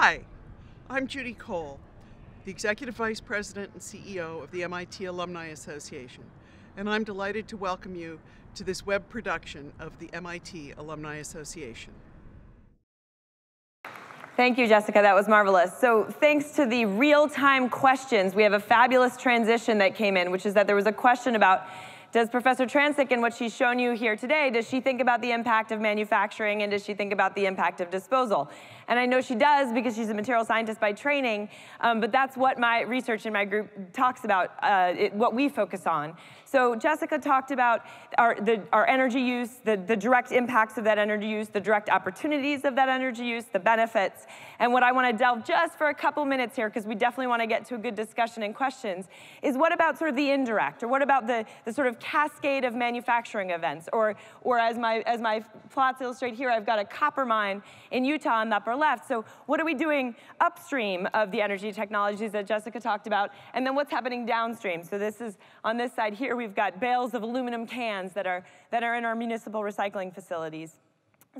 Hi, I'm Judy Cole, the Executive Vice President and CEO of the MIT Alumni Association, and I'm delighted to welcome you to this web production of the MIT Alumni Association. Thank you, Jessika. That was marvelous. So thanks to the real-time questions, we have a fabulous transition that came in, which is that there was a question about does Professor Trancik and what she's shown you here today, does she think about the impact of manufacturing and does she think about the impact of disposal? And I know she does because she's a material scientist by training, um, but that's what my research in my group talks about, uh, it, what we focus on. So Jessika talked about our, the, our energy use, the, the direct impacts of that energy use, the direct opportunities of that energy use, the benefits. And what I want to delve just for a couple minutes here, because we definitely want to get to a good discussion and questions, is what about sort of the indirect, or what about the, the sort of cascade of manufacturing events? Or, or as, my, as my plots illustrate here, I've got a copper mine in Utah on the upper left. So what are we doing upstream of the energy technologies that Jessika talked about? And then what's happening downstream? So this is on this side here, we've got bales of aluminum cans that are, that are in our municipal recycling facilities.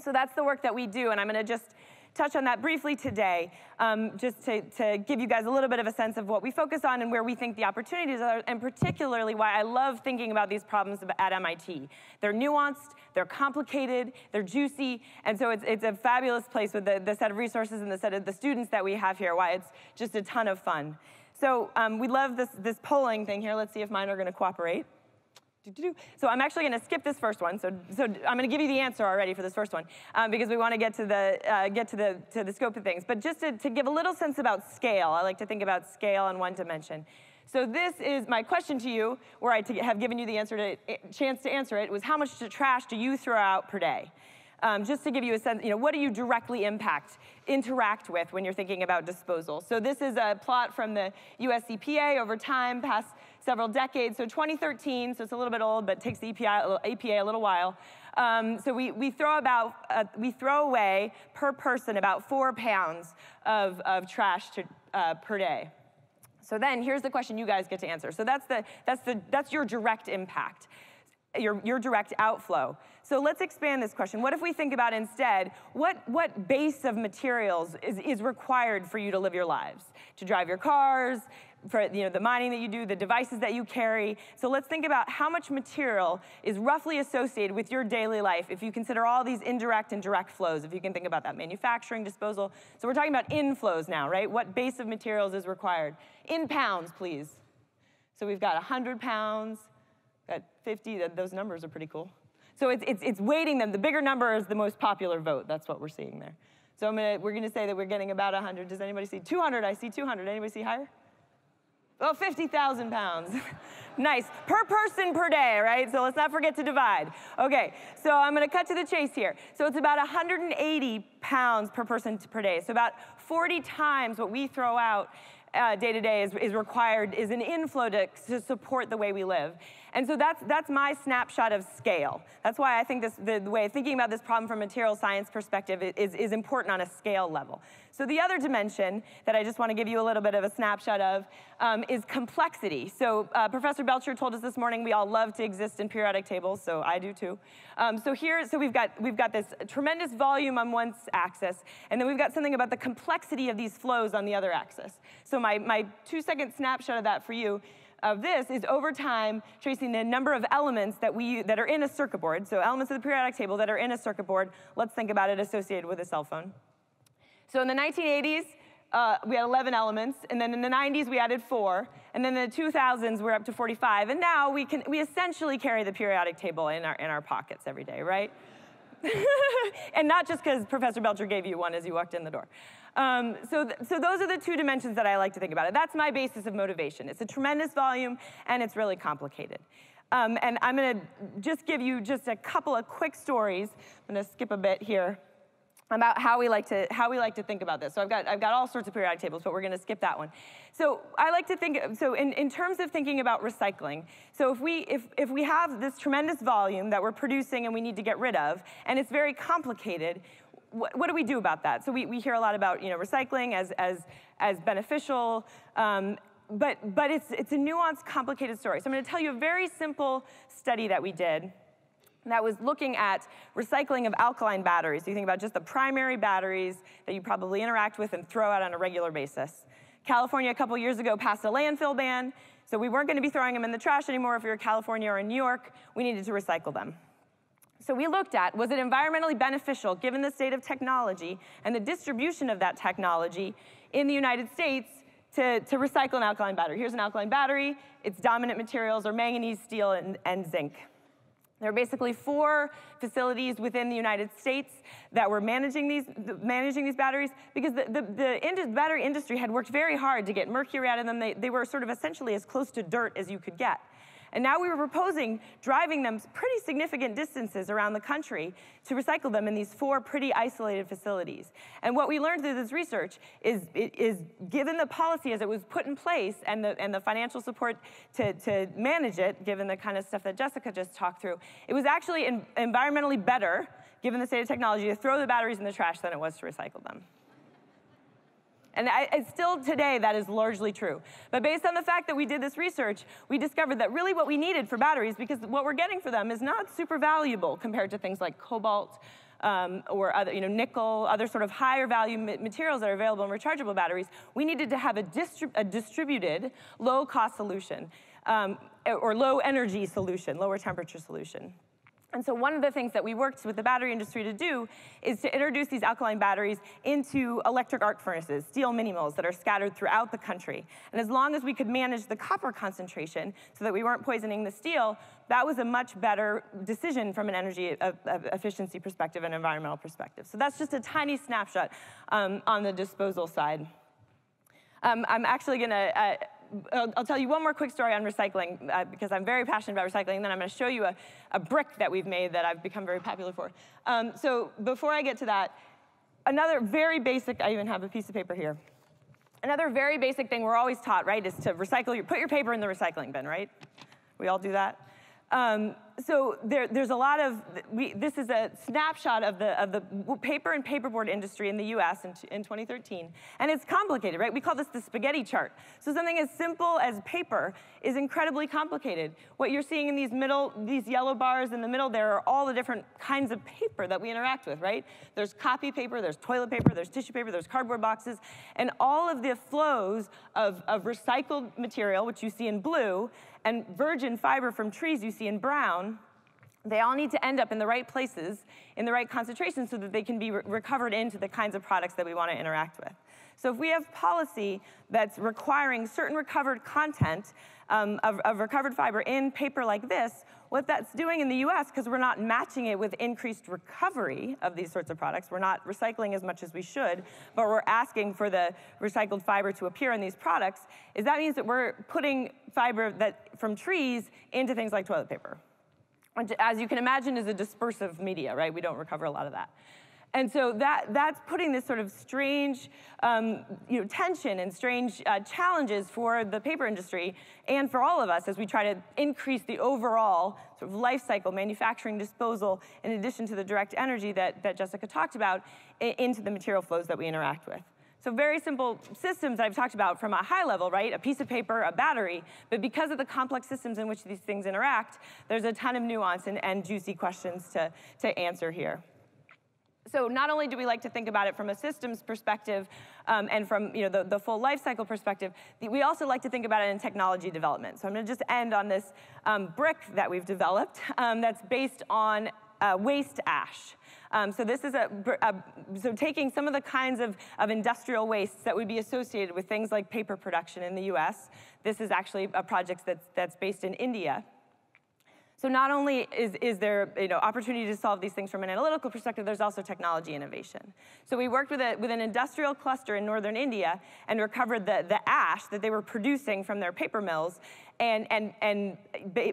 So that's the work that we do, and I'm gonna just touch on that briefly today, um, just to, to give you guys a little bit of a sense of what we focus on and where we think the opportunities are, and particularly why I love thinking about these problems at MIT. They're nuanced, they're complicated, they're juicy, and so it's, it's a fabulous place with the, the set of resources and the set of the students that we have here, why it's just a ton of fun. So um, we love this, this polling thing here. Let's see if mine are gonna cooperate. So I'm actually going to skip this first one. So, so I'm going to give you the answer already for this first one um, because we want to get to the uh, get to the to the scope of things. But just to, to give a little sense about scale, I like to think about scale in one dimension. So this is my question to you, where I have given you the answer to eh, chance to answer it was how much trash do you throw out per day? Um, just to give you a sense, you know, what do you directly impact, interact with when you're thinking about disposal? So this is a plot from the US EPA over time, past several decades. So 2013, so it's a little bit old, but takes the EPA, EPA a little while. Um, so we, we throw about, uh, we throw away per person about four pounds of, of trash to, uh, per day. So then here's the question you guys get to answer. So that's, the, that's, the, that's your direct impact, your, your direct outflow. So let's expand this question. What if we think about instead, what, what base of materials is, is required for you to live your lives? To drive your cars, for you know, the mining that you do, the devices that you carry. So let's think about how much material is roughly associated with your daily life if you consider all these indirect and direct flows, if you can think about that, manufacturing, disposal. So we're talking about inflows now, right? What base of materials is required? In pounds, please. So we've got 100 pounds, got 50, those numbers are pretty cool. So it's, it's, it's weighting them. The bigger number is the most popular vote. That's what we're seeing there. So gonna, we're gonna say that we're getting about 100. Does anybody see 200? I see 200. Anybody see higher? Oh, 50,000 pounds. nice. Per person per day, right? So let's not forget to divide. Okay, so I'm gonna cut to the chase here. So it's about 180 pounds per person per day. So about 40 times what we throw out uh, day to day is, is required, is an inflow to, to support the way we live. And so that's, that's my snapshot of scale. That's why I think this, the, the way of thinking about this problem from a material science perspective is, is important on a scale level. So the other dimension that I just want to give you a little bit of a snapshot of um, is complexity. So uh, Professor Belcher told us this morning we all love to exist in periodic tables, so I do too. Um, so here, so we've got, we've got this tremendous volume on one axis, and then we've got something about the complexity of these flows on the other axis. So my, my two second snapshot of that for you of this is over time tracing the number of elements that, we, that are in a circuit board, so elements of the periodic table that are in a circuit board. Let's think about it associated with a cell phone. So in the 1980s, uh, we had 11 elements, and then in the 90s we added four, and then in the 2000s we're up to 45, and now we can we essentially carry the periodic table in our in our pockets every day, right? and not just because Professor Belcher gave you one as you walked in the door. Um, so, th so those are the two dimensions that I like to think about it. That's my basis of motivation. It's a tremendous volume, and it's really complicated. Um, and I'm going to just give you just a couple of quick stories. I'm going to skip a bit here about how we like to how we like to think about this. So I've got I've got all sorts of periodic tables, but we're going to skip that one. So I like to think so in, in terms of thinking about recycling. So if we if if we have this tremendous volume that we're producing and we need to get rid of, and it's very complicated, what, what do we do about that? So we, we hear a lot about you know recycling as as as beneficial. Um, but, but it's, it's a nuanced, complicated story. So I'm going to tell you a very simple study that we did that was looking at recycling of alkaline batteries. You think about just the primary batteries that you probably interact with and throw out on a regular basis. California a couple years ago passed a landfill ban, so we weren't going to be throwing them in the trash anymore if you're in California or in New York. We needed to recycle them. So we looked at, was it environmentally beneficial given the state of technology and the distribution of that technology in the United States to, to recycle an alkaline battery? Here's an alkaline battery. Its dominant materials are manganese, steel, and, and zinc. There are basically four facilities within the United States that were managing these, managing these batteries because the, the, the battery industry had worked very hard to get mercury out of them. They, they were sort of essentially as close to dirt as you could get. And now we were proposing driving them pretty significant distances around the country to recycle them in these four pretty isolated facilities. And what we learned through this research is, is given the policy as it was put in place and the, and the financial support to, to manage it, given the kind of stuff that Jessika just talked through, it was actually environmentally better, given the state of technology, to throw the batteries in the trash than it was to recycle them. And I, still today, that is largely true. But based on the fact that we did this research, we discovered that really what we needed for batteries, because what we're getting for them is not super valuable compared to things like cobalt, um, or other, you know, nickel, other sort of higher value materials that are available in rechargeable batteries, we needed to have a, a distributed, low cost solution, um, or low energy solution, lower temperature solution. And so one of the things that we worked with the battery industry to do is to introduce these alkaline batteries into electric arc furnaces, steel mini mills that are scattered throughout the country. And as long as we could manage the copper concentration so that we weren't poisoning the steel, that was a much better decision from an energy efficiency perspective and environmental perspective. So that's just a tiny snapshot um, on the disposal side. Um, I'm actually going to uh, I'll, I'll, tell you one more quick story on recycling uh, because I'm very passionate about recycling. And then I'm going to show you a, a, brick that we've made that I've become very popular for. Um, so before I get to that, another very basic, I even have a piece of paper here. Another very basic thing we're always taught, right, is to recycle your, put your paper in the recycling bin, right? We all do that. Um, so there, there's a lot of, we, this is a snapshot of the, of the paper and paperboard industry in the US in, in 2013. And it's complicated, right? We call this the spaghetti chart. So something as simple as paper is incredibly complicated. What you're seeing in these middle, these yellow bars in the middle there are all the different kinds of paper that we interact with, right? There's copy paper, there's toilet paper, there's tissue paper, there's cardboard boxes, and all of the flows of, of recycled material, which you see in blue, and virgin fiber from trees you see in brown, they all need to end up in the right places, in the right concentration, so that they can be re recovered into the kinds of products that we want to interact with. So if we have policy that's requiring certain recovered content um, of, of recovered fiber in paper like this, what that's doing in the US, because we're not matching it with increased recovery of these sorts of products, we're not recycling as much as we should, but we're asking for the recycled fiber to appear in these products, is that means that we're putting fiber that, from trees into things like toilet paper. As you can imagine, is a dispersive media, right? We don't recover a lot of that. And so that, that's putting this sort of strange um, you know, tension and strange uh, challenges for the paper industry and for all of us as we try to increase the overall sort of life cycle, manufacturing, disposal, in addition to the direct energy that, that Jessika talked about, into the material flows that we interact with. So very simple systems I've talked about from a high level, right? A piece of paper, a battery, but because of the complex systems in which these things interact, there's a ton of nuance and, and juicy questions to, to answer here so not only do we like to think about it from a systems perspective um, and from you know, the, the full life cycle perspective, we also like to think about it in technology development. So I'm going to just end on this um, brick that we've developed um, that's based on uh, waste ash. Um, so this is a, a, so taking some of the kinds of, of industrial wastes that would be associated with things like paper production in the US. This is actually a project that's, that's based in India. So not only is, is there you know, opportunity to solve these things from an analytical perspective, there's also technology innovation. So we worked with, a, with an industrial cluster in northern India and recovered the, the ash that they were producing from their paper mills and, and, and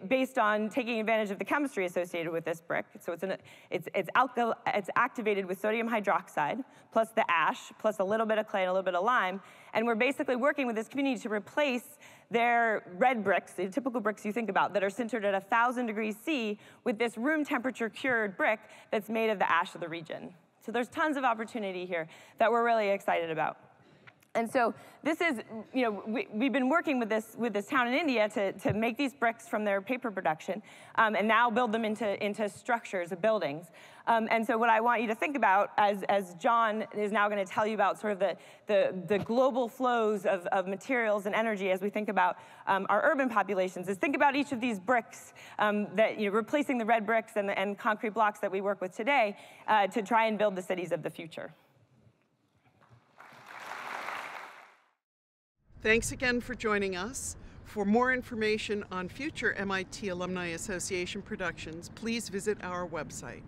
based on taking advantage of the chemistry associated with this brick. So it's, an, it's, it's, alkali, it's activated with sodium hydroxide, plus the ash, plus a little bit of clay and a little bit of lime. And we're basically working with this community to replace their red bricks, the typical bricks you think about, that are sintered at 1,000 degrees C with this room temperature cured brick that's made of the ash of the region. So there's tons of opportunity here that we're really excited about. And so this is, you know, we, have been working with this with this town in India to, to make these bricks from their paper production, um, and now build them into into structures of buildings. Um, and so what I want you to think about, as as John is now going to tell you about sort of the the, the global flows of, of materials and energy as we think about um, our urban populations, is think about each of these bricks um, that you know, replacing the red bricks and, the, and concrete blocks that we work with today uh, to try and build the cities of the future. Thanks again for joining us. For more information on future MIT Alumni Association productions, please visit our website.